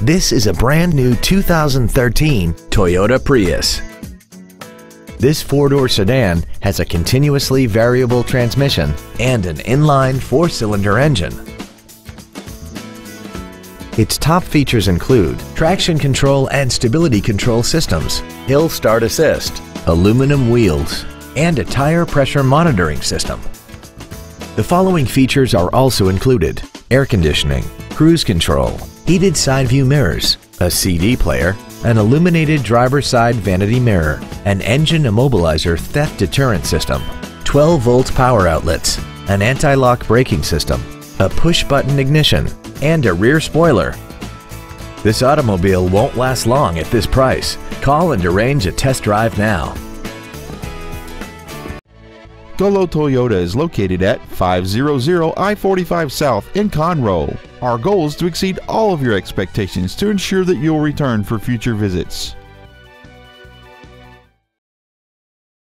This is a brand new 2013 Toyota Prius. This four-door sedan has a continuously variable transmission and an inline four-cylinder engine. Its top features include traction control and stability control systems, hill start assist, aluminum wheels, and a tire pressure monitoring system. The following features are also included air conditioning, cruise control, heated side view mirrors, a CD player, an illuminated driver's side vanity mirror, an engine immobilizer theft deterrent system, 12 volt power outlets, an anti-lock braking system, a push button ignition, and a rear spoiler. This automobile won't last long at this price. Call and arrange a test drive now. Gullo Toyota is located at 500 I-45 South in Conroe. Our goal is to exceed all of your expectations to ensure that you'll return for future visits.